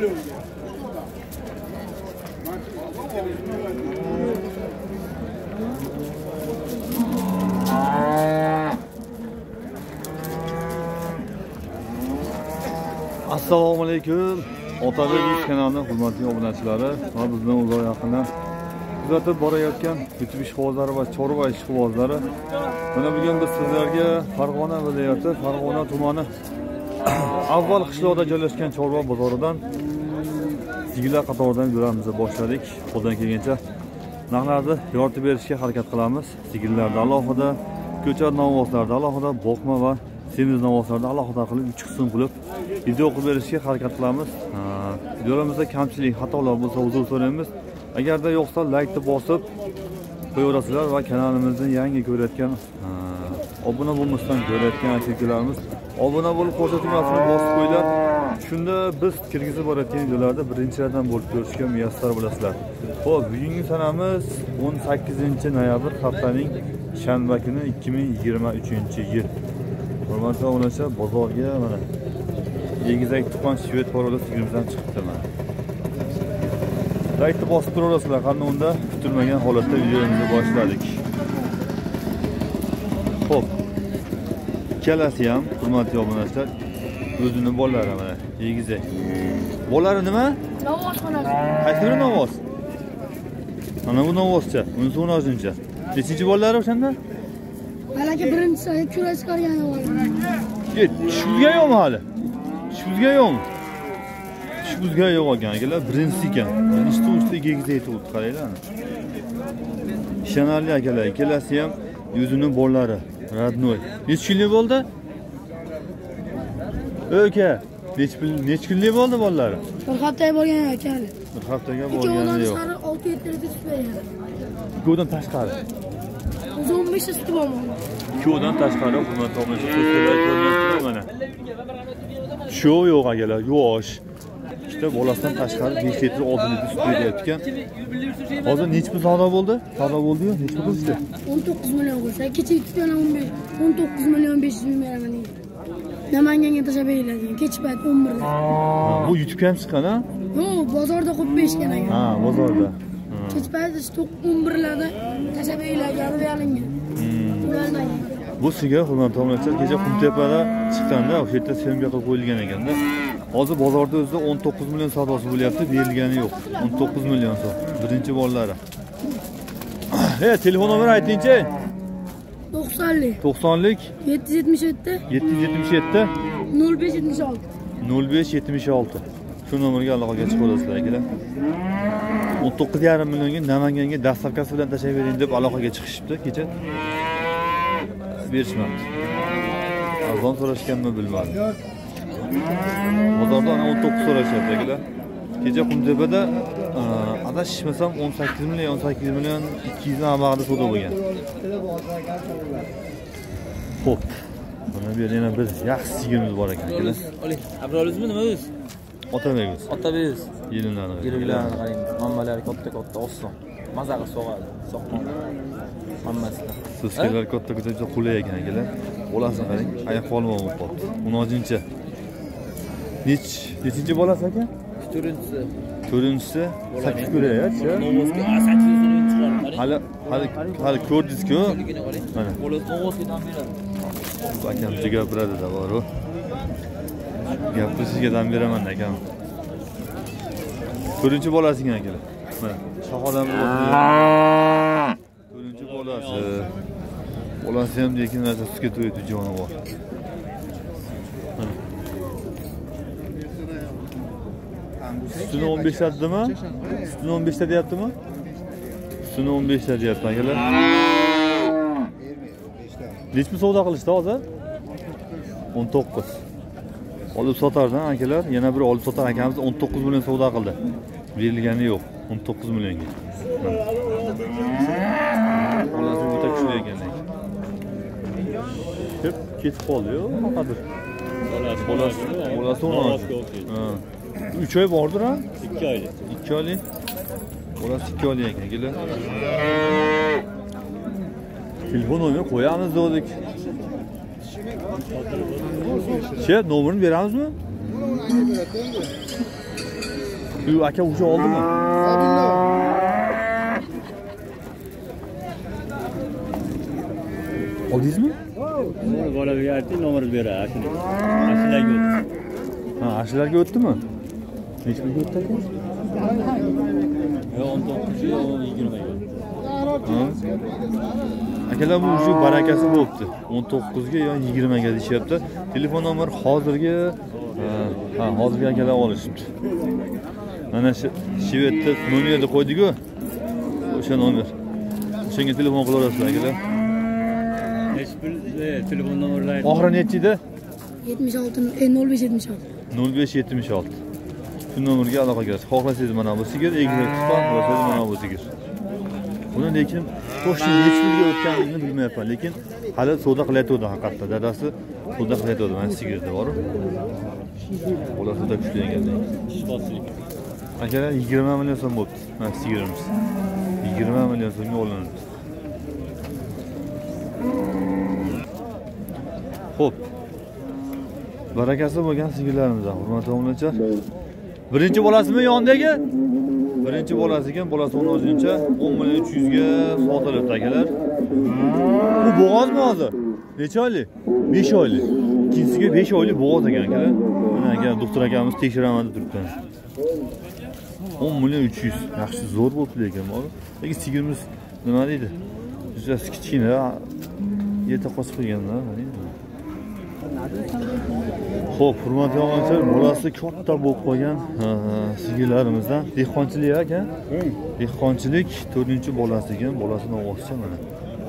assalomu alaykum otabek yuz kanalining hurmatli obunachilari va bizdan uzoq yaqindan kuzatib borayotgan youtube ishqibozlari va chorva ishqibozlari mana bugun biz sizlarga farg'ona viloyati farg'ona tumani avval qishloqda joylashgan chorva bozoridan sigirlar qatoridan yuramizni boshladik. Qo'ldan kelgancha narxlarni yoritib berishga harakat qilamiz. Sigirlarda alohida ko'cha novvoslarda alohida boqma va semiz novvoslarda alohida qilib uch qism qilib video qilib berishga harakat qilamiz. Videolarimizda kamchilik xatolar bo'lsa uzr so'raymiz. Agarda yo'qsa laykni bosib qo'yaverasizlar va kanalimizni yangi ko'rayotgan obuna bo'lmasdan ko'rayotgan aka obuna bo'lib ko'rsatuv bosib qo'yinglar shunda biz kirgizib borayotgan videolarda birinchilardan bo'lib ko'rishga muyassar bo'lasizlar. Ho'p bugungi sanamiz 18 noyabr haftaning shanba kuni 2023 yil. Hurmatli obunachilar bozorga mana egizak tuqqan shved parola sigirimizdan chiqibdi mana. Laykni bosib turaverasizlar qani unda kutilmagan holatda videomizni boshladik. Ho'p ikkalasi ham hurmatli obunachilar o'zini bolalari mana egizak bolalari nima? Xonasi. qaysi biri novvos mana bu novvoscha bunisi o'n oltinchi nechinchi bolalari o'shanda? Balaki birinchisi kurasi qolgan Ye, tushimizga yo'qmi hali? Tushimizga yo'qmi? Tushimizga yo'q ekan akalar birinchisi ekan. Nechta uchta egizak tug'ibdi qaranglar ishonarli akalar ikkalasi ham o'zini bolalari родной. Necha kunlik bo'ldi aka necha necha kunlik bo'ldi bolalari Bir haftaga bo'lgan ekan. bir haftaga bo'lgani yo'q. sari 6-7 litre sut bergan. ikkovidan tashqari. O'zi 15 ta suti bormi? ikkovidan tashqari obunachilar so'zlar ko'ryapsizlar mana? Shu yo'q akalar yosh ikkita bolasidan tashqari 5 litr 6 litr sut beryapti ekan hozir nechi pul savdo bo'ldi? Savdo bo'ldiyu nechi pul qilishdi 19 million bo'lsa, kecha 2 dona 15 19 million 500 ming beraman degan. Namanganga tashlab beringlar degan. Kech payt 11 da. bu youtube ham chiqqan a Yo'q, bozorda qo'yib berishgan ekan. ha bozorda. Kech payt 11 larda tashlab beringlar degan berilgan. Ulardan bu sigir hurmatli obunachilar kecha qumtepada chiqqanda o'sha yerda syomka qilib qo'yilgan ekanda hozir bozorda o'zida 19 million savdosi bo'lyapti berilgani yo'q. 19 million so'm. Birinchi bolalari. E telefon nomer aytingchi. 90lik 90lik 777 777 0576 0576 shu nomerga aloqaga chiqib olasizlar akalar 19,5 millionga namanganga dastavkasi bilan tashlab bering deb aloqaga chiqishibdi. Kecha berishmabdi. Arzon so'rashganmi bilmadim bozorda ana 19 so'rashyapti akalar kecha qumtepada e, adashmasam 18 million 18 million 200 mabag'ida savdo bo'lgan. Ho'p mana bu yerda yana bir yaxshi sigirimiz bor ekan akalar oling abrolizmi nima o'zi otabekmiz otabegiz yelimlarni yirgilarni qarang. Manbalari katta katta oson. Maza qilib sog'adi soqmon. Hammasidan so'skalar katta katta juda qulay ekan akalar bolasini qarang oyoq polvon bo'lib qolibdi o'n oltinchi nech nechinchi bolasi aka? To'rtinchisi. To'rtinchisi. Sakkiz chiqadi qarang hali hali hali ko'rdingizku mana. Akam juda gapiradida boru. Gapirishiga dam beraman akam. To'rtinchi bolasi ekan akalar mana shahodan to'rtinchi bolasi. Bolasi ham lekin narsa sutga to'ydi jonivor Mana. Sutini o'n beshta dedimi sutini o'n beshta deyaptimi sutini o'n beshta deyapti akalar nechi pul savdo qilishdi hozir o'n to'qqiz olib sotardan akalar yana bir olib sotar akamiz o'n to'qqiz million savdo qildi berilgani yo'q o'n to'qqiz millionga bolasi o'ta kuchli ekan lekin Hep ketib qoldi-yu faqatdir Bolasi bolasi bolasi o'n olti Ha. uch oy bordir ha ikki oylik ikki oylik bolasi ikki oylik ekan akalar telefon nomer qo'yamiz dedik she nomerini beramizmi u aka уже oldimi oldingizmi bolaga ayting nomer beradi shuni ashulaga o'tdi ha ashlarga o'tdimi nechi pulga o'tdi Respublikadagi? 19-20 akalar bu shu barakasi bo'libdi 19 ga yo 20 ga yaptı. telefon nomeri hozirgi ha hozirgi akalar şivette mana shu shvedni nomerni O o'sha nomer. Şimdi telefon qilaverasizlar akalar hech bir e, telefon nomerlari oxiri nechi edi 76 05 76 05 76 shu nomerga aloqa qilasiz xohlasangiz mana bu sigir egizak tuqqan xohlasangiz mana bu sigir. Buni lekin to'shni nechi pulga o'tganligini bilmayapman. Lekin hali savdo qilayotgandi haqiqatda. Dadasi savdo qilayotgandi mana sigirda boru. Bolasi juda kuchli ekan. Akalar yigirma million so'm bo'libdi mana sigirimiz. Yigirma million so'mga olinibdi ho'p barakasi bo'lgan sigirlarimizdan hurmatli obunachilar birinchi bolasimi yonidagi? Birinchi bolasi ekan bolasi o'n oltinchi o'n million uch yuzga sotilibdi akalar bu bo'g'ozmi hozir? Necha oylik? Besh oylik. Ikkinchisiga besh oylik bo'g'oz ekan akalar mana aka doktor akamiz tekshiraman deb turibdi. o'n million uch yuz. Yaxshi zo'r bo'libdi lekin lekin sigirimiz nima deydi? Juda kichkina erta qosib qo'yganda ho'p hurmatli obunachilar bolasi katta bo'lib qolgan sigirlarimizdan dehqonchilik aka dehqonchilik to'rtinchi bolasi ekan bolasini ovozcha mana.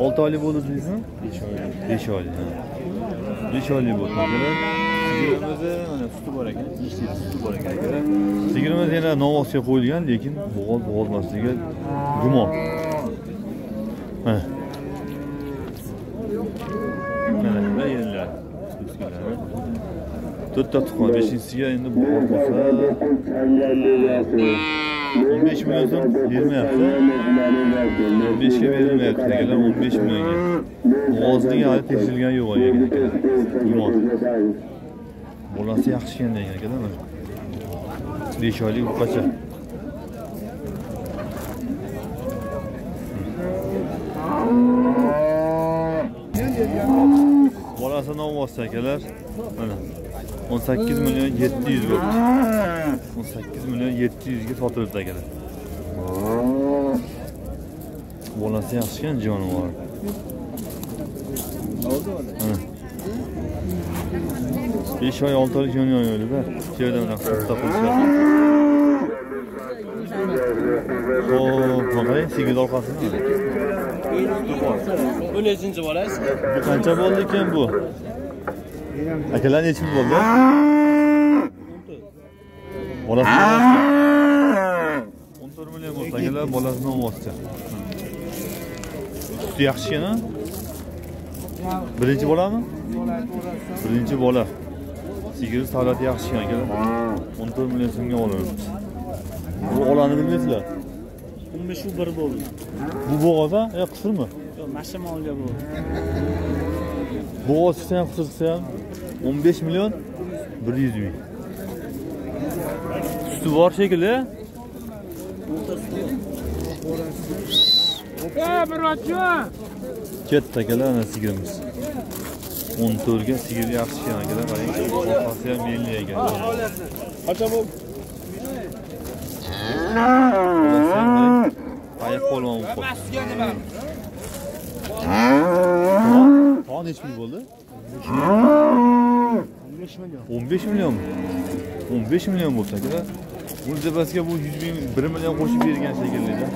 Olti oylik bo'ldi deysizmi? Besh oylik. Besh oylik besh oylik bo'ldi sigirimizni mana suti bor ekan litr suti bor ekan sigirimiz yana novvosga qo'yilgan lekin bo'g'oz bo'g'ozmasligi gumon. Mana yenilar sigirlari. To'rtta tuqqan beshinchisiga endi bo'g'oz bo'lsa. O'n besh million so'm bermayapti o'n beshga berilmayapti deganlar o'n besh millionga bo'g'ozligi hali tekshirilgani yo'q degan ekan imon. Bolasi yaxshi ekan degan ekanda besh oylik buqacha bolasi novvosda akalar. Mana. O'n sakkiz million yetti yuz bo'libdi o'n sakkiz million yetti yuzga sotilibdi akalar. Bolasi yaxshi ekan jonivor besh oy olti oylik yon yo'lida mana katta qilishyapti ho'p qarang sigir orqasini bu nechinchi bolasi bu qancha bo'ldi ekan bu akalar nechi pul bo'ldi o'n to'rt million bo'ldi akalar bolasini olmoqchi suti yaxshi ekan a birinchi bolami? Birinchi bola. Sigir savlati yaxshi ekan akalar o'n to'rt million so'mga olinibdi bu olani bilmaysizlar. O'n besh bir bo'ldi. Bu bo'g'oz a yo qisirmi? Yo'q mashamolga bu bo'g'oz chiqsa ham qisir chiqsa ham o'n besh million bir yuz ming suti bor shekilli a? ketdi akalar ana sigirimiz. O'n to'rtga sigir yaxshi ekan akalar qarang orqasi ham belli ekan qancha bo'ldi qayiq polvon bo'lib qoldi tog' nechi pul bo'ldi o'n besh millionmi o'n besh million bo'lsa akalar buni tepasiga bu yuz ming bir million qo'shib bergan shekillida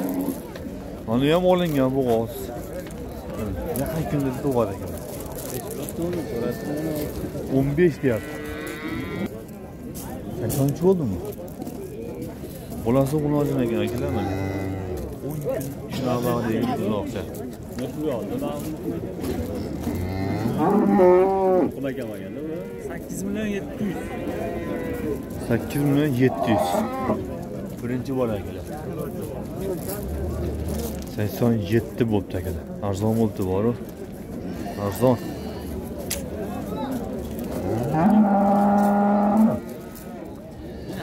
mana ham olingan bo'g'oz yaqin kunda tug'adi ekan? O'n besh deyapti. Qanchonchi bo'ldimi? Bolasi g'ulojin ekan akalar mana o'n kun shunaqa degan uzoqcha xudoga qolganda bu sakkiz million yetti yuz. Sakkiz million yetti yuz birinchi bola akalar. Sakson yetti bo'libdi akalar. Arzon bo'libdi boru. Arzon.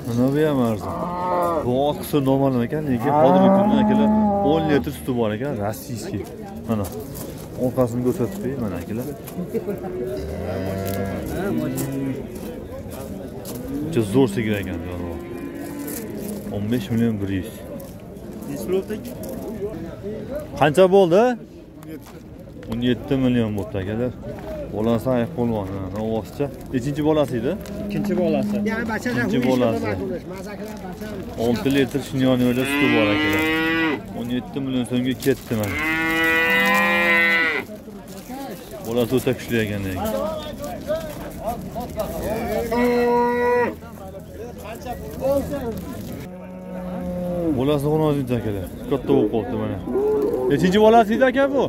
Mana bu ham arzon. Bo'g'oz qisir noma'lum ekan lekin hozirgi kunda akalar 10 litr suti bor ekan rossiyskiy. Mana orqasini ko'rsatib qo'ying mana akalar juda zo'r sigir ekan jonivor 15 million 100 qancha bo'ldi? 17 million bo'libdi akalar. Bolasi ayiq polvon ovozcha. Nechinchi bolasi edi? Ikkinchi bolasi. Ikkinchi bolasi 6 litr shinyoniyada suti bor akalar. 17 million so'mga ketdi mana bolasi o'ta kuchli ekan. Lekin bolasi 16 akalar. Katta bo'lib qolibdi mana. Nechinchi bolasi edi aka bu.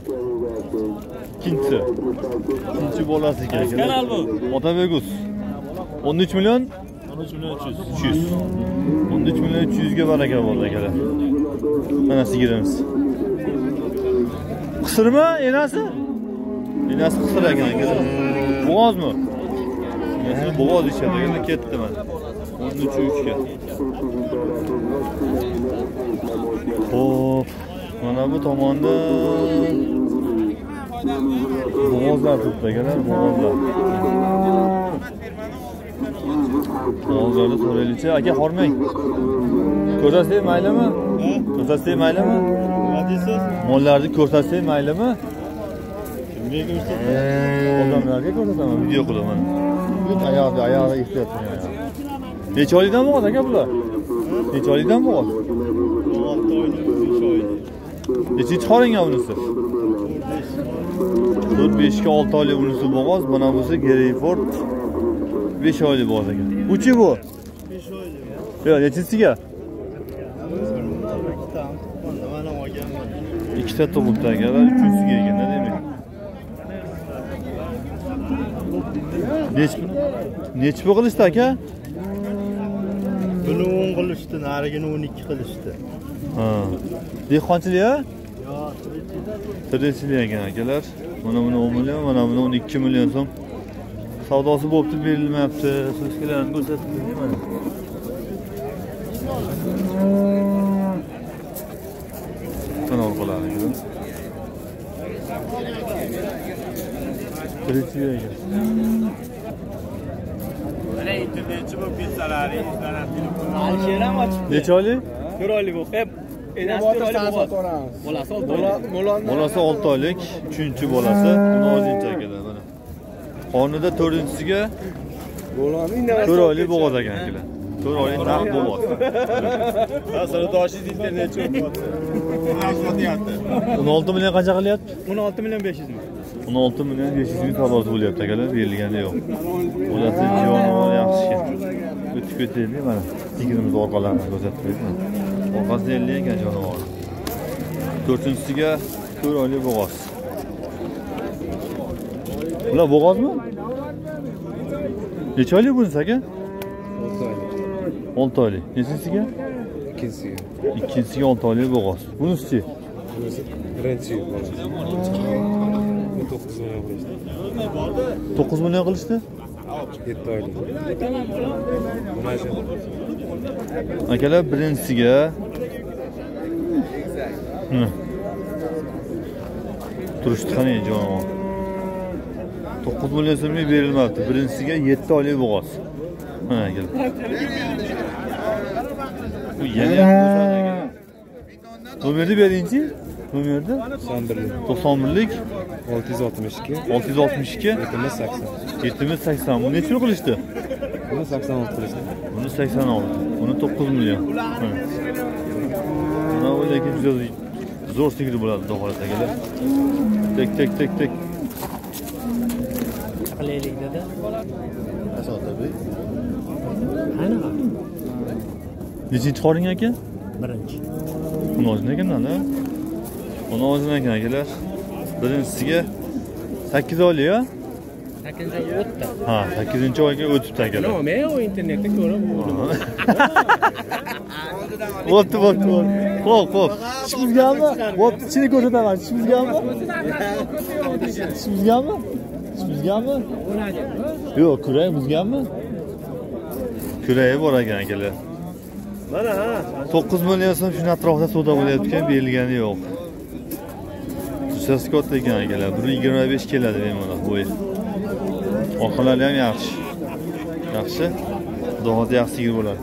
Ikkinchisi. Ikkinchi bolasi ekan akalar. Kanal bu. Otabek 13 million? 13 million 300 300 13 million 300 ga baraka bo'ldi akalar. Mana sigirimiz. Qisirmi enasi enasi qisir ekan. Bo'g'ozmi? Enasi bo'g'oz ishadi akalar ketdi mana 13 3 ga Xo'p, mana bu tomonda bo'g'ozlar turibdi akalar bo'g'ozlar. Oğuzlarni so'raylikchi. Aka hormang. Ko'rsatsak maylimi? Ko'rsatsak maylimi? Nima deysiz mollarni ko'rsatsak maylimi kimga ko'rsatasiz odamlarga ko'rsataman video qilaman oyog'i oyog'i ishlayapti necha oylikdan bo'g'oz aka bular necha oylikdan bo'g'oz olti oylik besh oylik nechinchi qoringan bunisi to'rt beshga olti oylik bunisi bo'g'oz mana bunisi geriford besh oylik bo'g'oz ekan uchi bu besh oylik yo'q nechinchisiga mana olganman ikkita tug'ibdi akalar uchinchisiga ekanda nechi nechi pul qilishdi aka? Buni o'n qilishdi narigini o'n ikki qilishdi. Ha. Dehqonchilik a tirikchilik ekan akalar. Mana buni o'n million mana buni o'n ikki million so'm. Savdosi bo'libdi berilmayapti. So'skilarni ko'rsatib qo'ying mana mana orqalari akalar tirikchilik ekan internetchi bo'lib ketsalaring alisher ham ochibdi necha oylik to'rt oylik bo'lib bolasi olti oylik bolasi olti oylik uchinchi bolasi mana qornida to'rtinchisiga to'rt oylik bo'g'oz ekan akalar to'rt oylik naq bo'g'oz internetchi o'n olti million qancha qilyapti o'n olti million besh yuz ming o'n olti million besh yuz ming savdosi bo'lyapti akalar berilgani yo'q bolasi jonivor yaxshi o'tib ketaylik mana sigirimizni orqalarini ko'rsatib qo'ydik mana orqasida ellik ekan jonivor to'rtinchisiga to'rt oylik bo'g'oz bular bo'g'ozmi necha oylik bunisi aka olti oylik nechinchisiga ikkinchisiga ikkinchisiga olti oylik bo'g'oz bunisichi birinchi to'qqiz million qilishdi to'qqiz million qilishdi? Yetti oylik. Mana shu akalar birinchisiga. Turishdi qani jonivor to'qqiz million so'mga berilmabdi. Birinchisiga yetti oylik bo'g'oz ha akalar bu yana nomerni beringchi nomerni? To'qson birlik. To'qson birlik olti yuz oltmish ikki. Olti yuz oltmish ikki. Yetmish sakson. Yetmish sakson. Bu necha qilishdi? Buni sakson olti qilishdi. Buni sakson olti buni to'qqiz million. Ha. mana bu lekin juda zo'r sigir bo'ladi akalar tek tek tek tek. Qilaylik dedi. Nechinchi qoring aka? Birinchi. Uni ozin ekan ana. Uni ozin ekan akalar birinchisiga sakkiz oylik a sakkizinchi oyga o'tdi. Ha sakkizinchi oyga o'tibdi akalar. U internetda ko'rib bo'pti bo'pti bo'pti. Ho'p ho'p tish buzganmi bo'pti tishini ko'rsataman tish buzganmi tish buzganmi tish buzganmi yo'q kuragi buzganmi? Kuragi bor ekan akalar. Mana ha. 9 million so'm shuni atrofida savdo bo'layotgan berilgani yo'q uchastka katta ekan akalar 1.25 keladi bemalol bo'yi oqilari ham yaxshi. Yaxshi. Xudo xohlasa yaxshi sigir bo'ladi.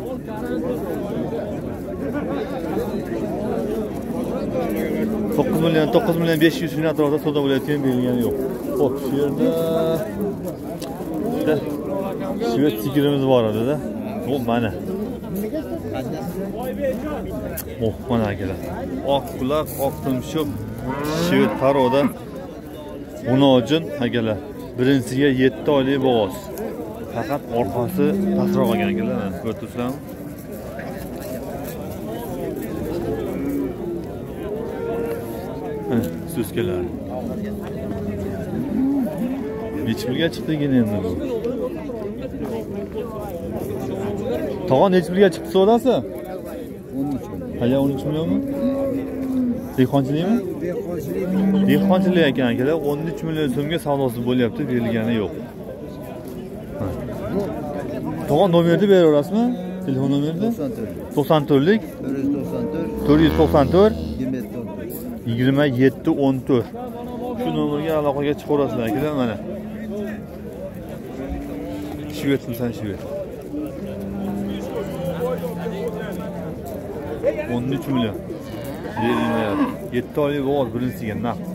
To'qqiz million to'qqiz million besh yuz ming atrofida savdo bo'layotgan berilgani yo'q. Ho'p shu yerda bitta shved sigirimiz bor edida o mana. Oh mana akalar. Oq quloq oq tumshuq shved taroda g'unojin akalar birinchisiga yetti oylik bo'g'oz. Faqat orqasi pastroq ekan akalar. Mana ko'rib turibsizlarmi Mana, eh, nechi pulga chiqdigin endi bu tog'a nechi pulga chiqdi savdosi hali o'n uch millionmi? Dehqonchilikmi? Dehqonchilik. Ekan akalar o'n uch million so'mga savdosi bo'lyapti berilgani yo'q. Tog'on nomerni beraverasizmi? Telefon nomerni? To'qson to'rtlik. to'rt yuz to'qson to'rt. yigirma yetti o'n to'rt. Shu nomerga aloqaga chiqaverasizlar akalar mana. Shvedmisan shved. O'n uch million berilmayapti yetti oylik o'g'il birinchisiga naqd